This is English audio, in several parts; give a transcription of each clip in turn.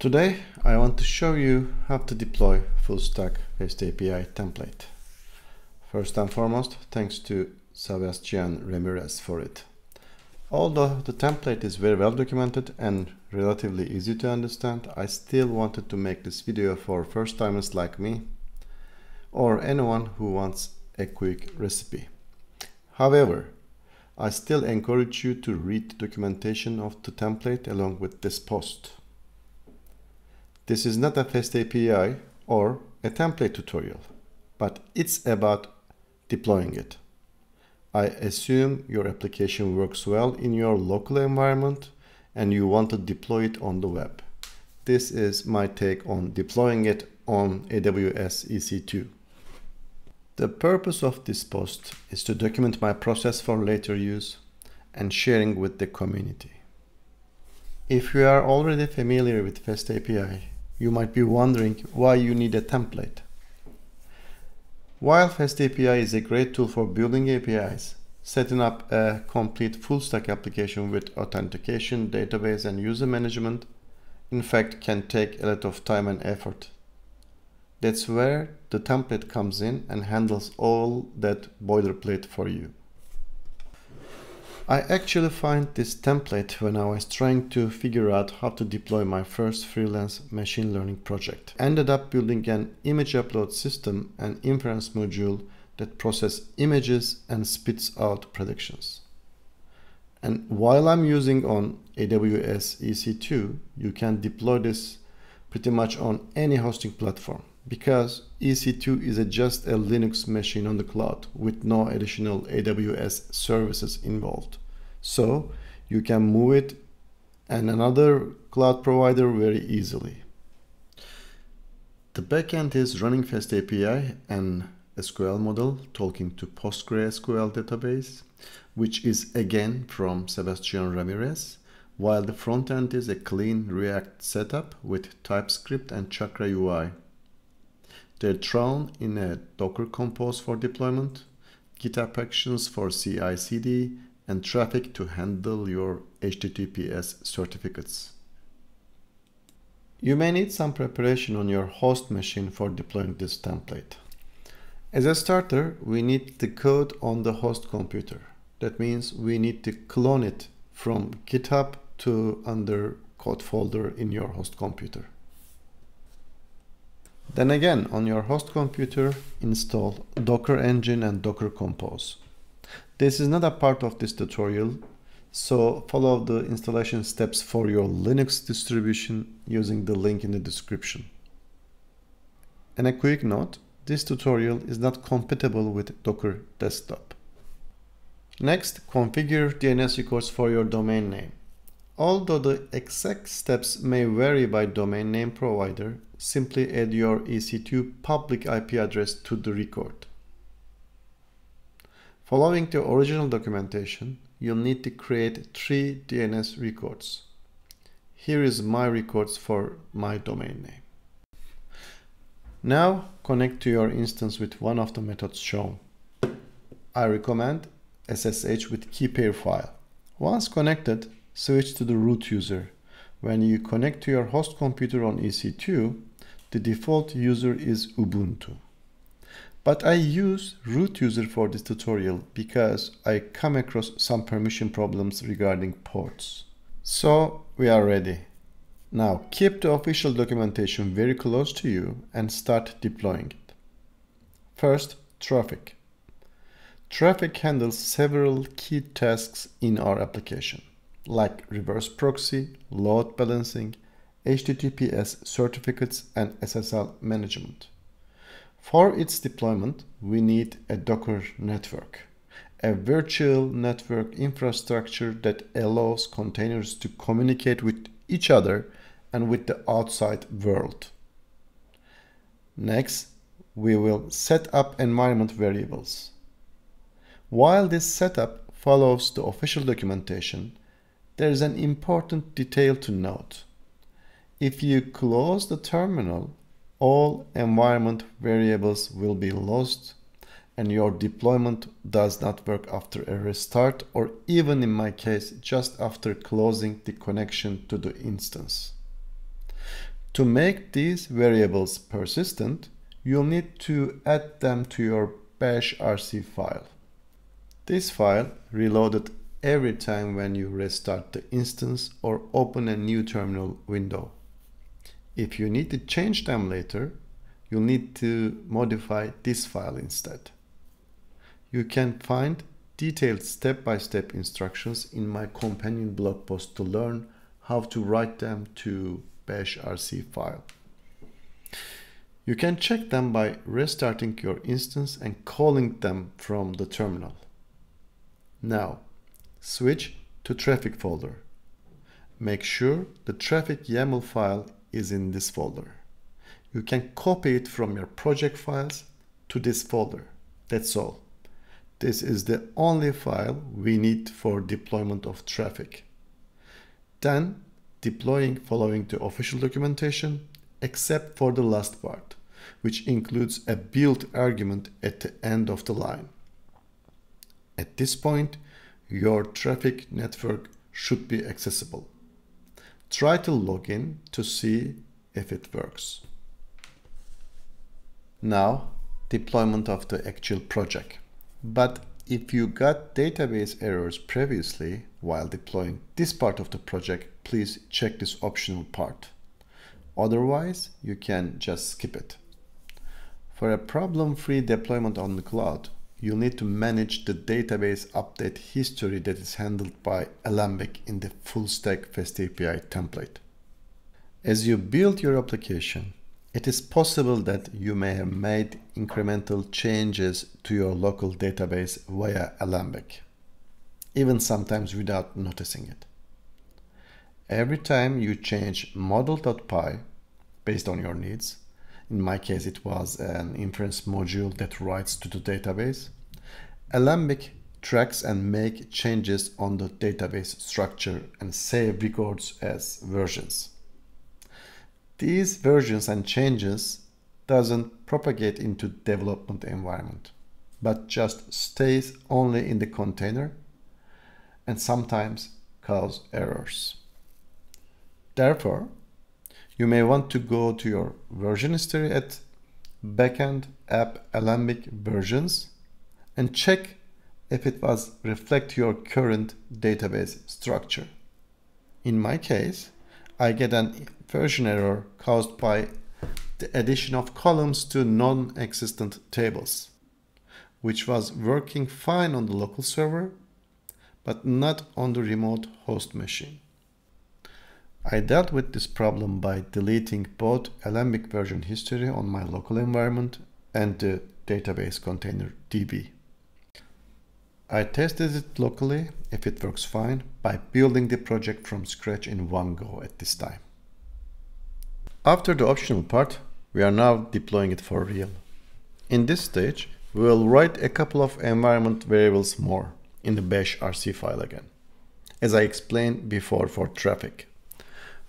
Today I want to show you how to deploy full stack FastAPI template. First and foremost, thanks to Sebastian Ramirez for it. Although the template is very well documented and relatively easy to understand, I still wanted to make this video for first timers like me or anyone who wants a quick recipe. However, I still encourage you to read the documentation of the template along with this post. This is not a FastAPI or a template tutorial, but it's about deploying it. I assume your application works well in your local environment and you want to deploy it on the web. This is my take on deploying it on AWS EC2. The purpose of this post is to document my process for later use and sharing with the community. If you are already familiar with FastAPI, you might be wondering why you need a template. While FastAPI is a great tool for building APIs, setting up a complete full stack application with authentication, database, and user management, in fact, can take a lot of time and effort. That's where the template comes in and handles all that boilerplate for you. I actually find this template when I was trying to figure out how to deploy my first freelance machine learning project. Ended up building an image upload system and inference module that process images and spits out predictions. And while I'm using on AWS EC2, you can deploy this pretty much on any hosting platform because EC2 is a just a Linux machine on the cloud with no additional AWS services involved. So you can move it and another cloud provider very easily. The backend is running FastAPI and SQL model talking to PostgreSQL database, which is again from Sebastian Ramirez, while the front end is a clean React setup with TypeScript and Chakra UI. They're in a Docker Compose for deployment, GitHub Actions for CI/CD, and Traefik to handle your HTTPS certificates. You may need some preparation on your host machine for deploying this template. As a starter, we need the code on the host computer. That means we need to clone it from GitHub to under code folder in your host computer. Then again, on your host computer, install Docker Engine and Docker Compose. This is not a part of this tutorial, so follow the installation steps for your Linux distribution using the link in the description. And a quick note, this tutorial is not compatible with Docker Desktop. Next, configure DNS records for your domain name. Although the exact steps may vary by domain name provider, simply add your EC2 public IP address to the record. Following the original documentation, you'll need to create three DNS records. Here is my records for my domain name. Now connect to your instance with one of the methods shown. I recommend SSH with key pair file. Once connected, switch to the root user. When you connect to your host computer on EC2, the default user is Ubuntu. But I use root user for this tutorial because I come across some permission problems regarding ports. So we are ready. Now keep the official documentation very close to you and start deploying it. First, Traefik. Traefik handles several key tasks in our application, like reverse proxy, load balancing, HTTPS certificates, and SSL management. For its deployment, we need a Docker network, a virtual network infrastructure that allows containers to communicate with each other and with the outside world. Next, we will set up environment variables. While this setup follows the official documentation, there is an important detail to note. If you close the terminal, all environment variables will be lost and your deployment does not work after a restart or even in my case just after closing the connection to the instance. To make these variables persistent, you'll need to add them to your bash rc file. This file reloaded every time when you restart the instance or open a new terminal window. If you need to change them later, you'll need to modify this file instead. You can find detailed step-by-step -step instructions in my companion blog post to learn how to write them to bash rc file. You can check them by restarting your instance and calling them from the terminal. Now, switch to Traefik folder. Make sure the Traefik YAML file is in this folder. You can copy it from your project files to this folder. That's all. This is the only file we need for deployment of Traefik. Then deploying following the official documentation except for the last part, which includes a build argument at the end of the line. At this point, your Traefik network should be accessible. Try to log in to see if it works. Now, deployment of the actual project. But if you got database errors previously while deploying this part of the project, please check this optional part. Otherwise, you can just skip it. For a problem-free deployment on the cloud, you'll need to manage the database update history that is handled by Alembic in the full stack FAST API template. As you build your application, it is possible that you may have made incremental changes to your local database via Alembic, even sometimes without noticing it. Every time you change model.py based on your needs, in my case, it was an inference module that writes to the database. Alembic tracks and make changes on the database structure and save records as versions. These versions and changes doesn't propagate into development environment, but just stays only in the container and sometimes cause errors. Therefore, you may want to go to your version history at backend app alembic versions and check if it was reflect your current database structure. In my case, I get an version error caused by the addition of columns to non-existent tables, which was working fine on the local server, but not on the remote host machine. I dealt with this problem by deleting both Alembic version history on my local environment and the database container DB. I tested it locally if it works fine by building the project from scratch in one go at this time. After the optional part, we are now deploying it for real. In this stage, we will write a couple of environment variables more in the bash rc file again, as I explained before for Traefik.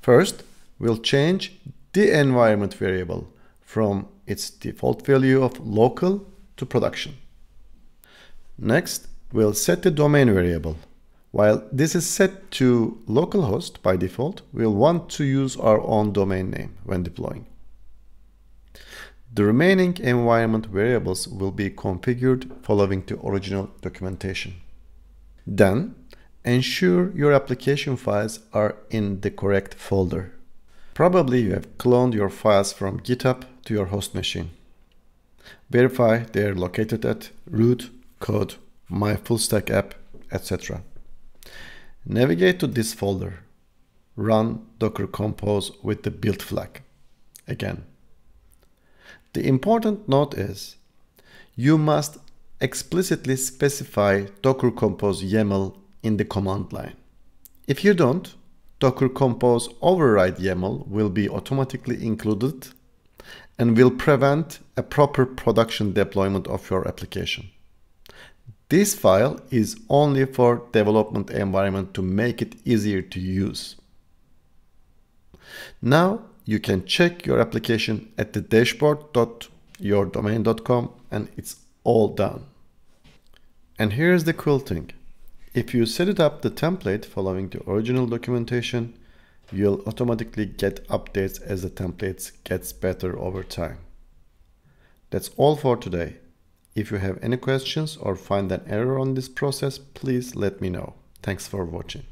First, we'll change the environment variable from its default value of local to production. Next, we'll set the domain variable. While this is set to localhost by default, we'll want to use our own domain name when deploying. The remaining environment variables will be configured following the original documentation. Then, ensure your application files are in the correct folder. Probably you have cloned your files from GitHub to your host machine. Verify they are located at root, code, my full stack app, etc. Navigate to this folder. Run docker compose with the build flag. Again. The important note is you must explicitly specify docker compose YAML in the command line. If you don't, Docker Compose override YAML will be automatically included and will prevent a proper production deployment of your application. This file is only for development environment to make it easier to use. Now you can check your application at the dashboard.yourdomain.com and it's all done. And here's the cool thing. If you set it up the template following the original documentation, you'll automatically get updates as the templates gets better over time. That's all for today. If you have any questions or find an error on this process, please let me know. Thanks for watching.